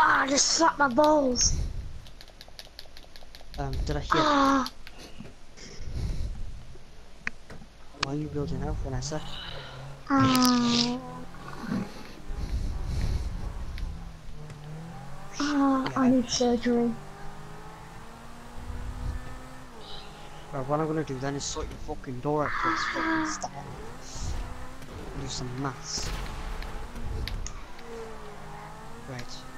Ah, I just slapped my balls. Um, did I hear? Ah. Why are you building out, Vanessa? Ah. Ah, I need surgery. Right, what I'm gonna do then is sort your fucking door out for this fucking style. Do some maths. Right.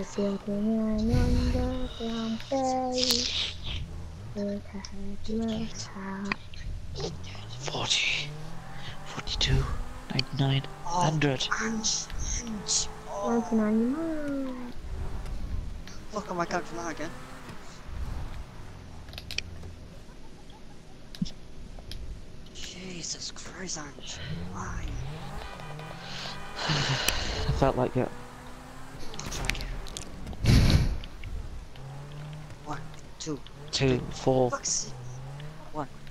18, 19, Noisy boy. If you're feeling under the look ahead, look out. 40, 42, 99, Oh, 100. Ange, Ange. Oh, Once an animal. fuck, am I counting that again? Jesus Christ, Ange. Why? I felt like it. I'll try again. One, two, Two, four, fuck's sake.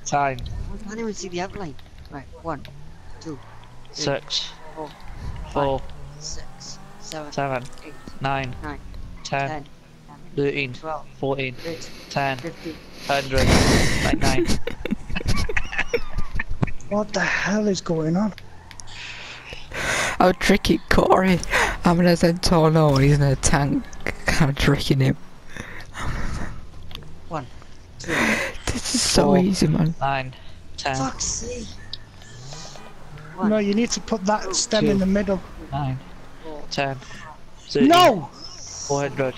time, I can't even see the outline. Right, one, two, six, four, four, six, seven, seven, eight, nine, nine, ten, ten, thirteen, twelve, fourteen, thirteen, ten, fifteen. hundred, ninety-nine. What the hell is going on? I'm Corey. I'm in a Zentorno and he's in a tank. I'm tricking him. One, two, This is so Four. easy, man. Nine, ten, fuck's sake. No, you need to put that stem in the middle. nine, four, ten, thirteen, No! four hundred,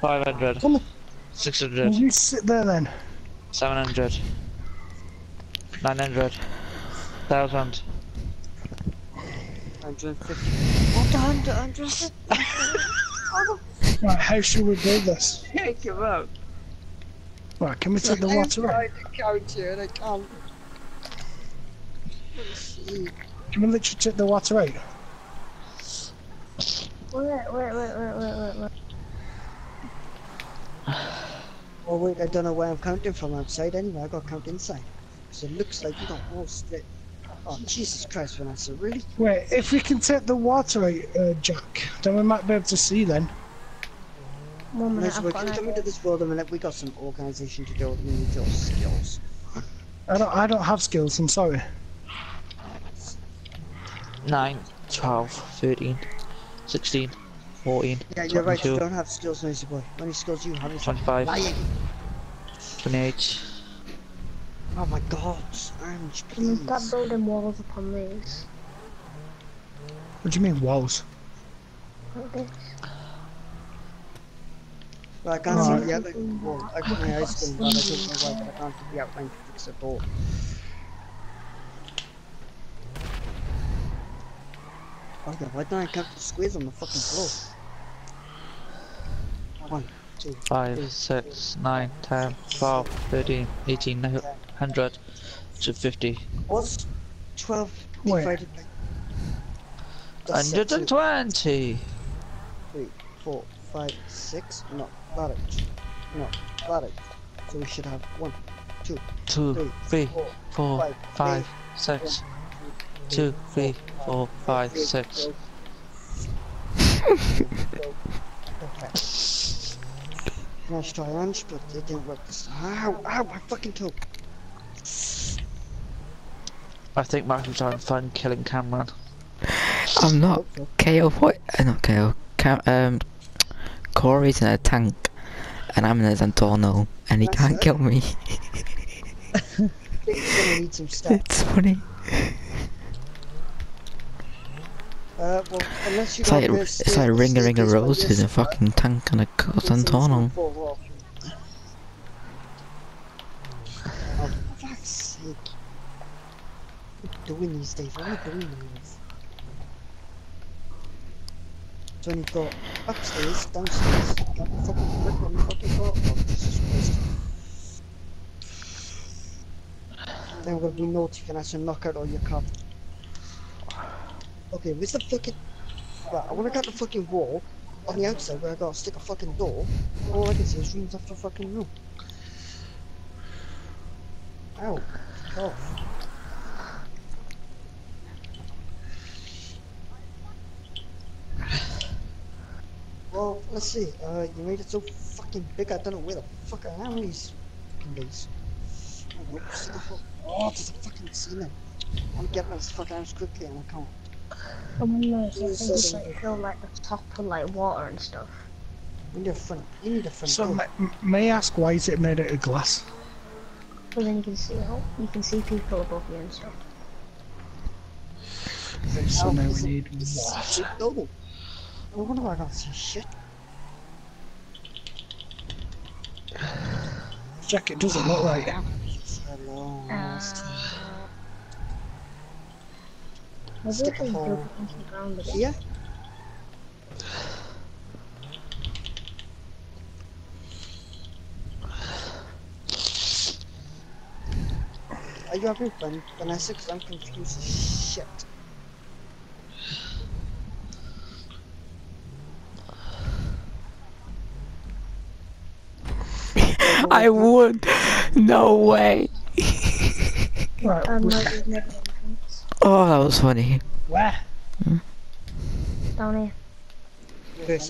five hundred, Come on. six Will you sit there then? seven hundred, nine hundred, thousand, hundred and fifty. What the hundred, hundred and fifty? Right, how should we do this? Take him out. Right, can we take the water out? to count you and I can't. Can we literally take the water out? Wait, wait, wait, wait, wait, wait, wait. Oh wait, I don't know where I'm counting from outside anyway, I gotta count inside. So it looks like you got all split. Oh Jesus Christ, Vanessa, really? Wait, if we can take the water out, uh, Jack, then we might be able to see then. One minute, Vanessa, I've we're got an coming idea. this world and minute, we got some organisation to do, we need your skills. I don't, I don't have skills. I'm sorry. nine, twelve, thirteen, sixteen, fourteen, Yeah, you're right, you don't have skills, noisy boy. How many skills do you have? Twenty-five, lying. twenty-eight, Oh my god, Ange, Can we please. start building walls upon these? What do you mean walls? Like this. Well, I can't Right. see the outline. Well, I got my eyes going, but I don't know why, but I can't see the outline to fix it all. Oh yeah, why don't I count the squares on the fucking floor? One, two, five, six, nine, ten, twelve, thirteen, eighteen, nine hundred, to fifty, what's 12 Wait. divided by... That's hundred and six, twenty. Three, four, five, six, no, that it. No, that it. So we should have one, two, Two, three, three, four, four, five, five, six, two, three, four, five, eight, six. Okay. Nice try, Ange, but it didn't work this time. Ow, ow, my fucking toe. I think Mark's having fun killing Cameron. I'm not. KO what? Uh, not KO. Ca- um, Corey's in a tank, and I'm in a Zentorno, and he That's can't it. kill me. I think you're gonna need some steps. it's funny. Uh, well, unless you like it's like Ring a Ring of Roses in a yourself, fucking tank and a you can see Zentorno. some fall off. Oh, for fuck's sake. What are you doing these days? What are you doing these? It's only got Upstairs, downstairs, the fucking brick on the fucking car. Oh, Jesus Christ. Then we're gonna be naughty and actually knock out all your car. Okay, where's the fucking... Right, I wanna cut the fucking wall on the outside where I gotta stick a fucking door. All I can see is rooms after fucking room. Ow. Oh. Well, let's see. Uh, you made it so fucking big. I don't know where the fuck I am these fucking days. Oh, nope, stick a fu- oh, there's a fucking ceiling. I'm getting this fucking house quickly and I can't. I'm gonna say Yes, things yes. like fill like the top with like water and stuff. You need a front. You need a front So door. may I ask why is it made out of glass? Well then you can see oh, you can see people above you and stuff. So Oh, now we need water. shit building. No wonder I can't see shit. Jack, it doesn't look right. Hello. Uh, Stick a hole build it into the ground again. Here? Are you happy? Vanessa? Because I'm confused as shit. I would. No way. Right, we- no, there's never entrance. Oh, that was funny. where? Down here. First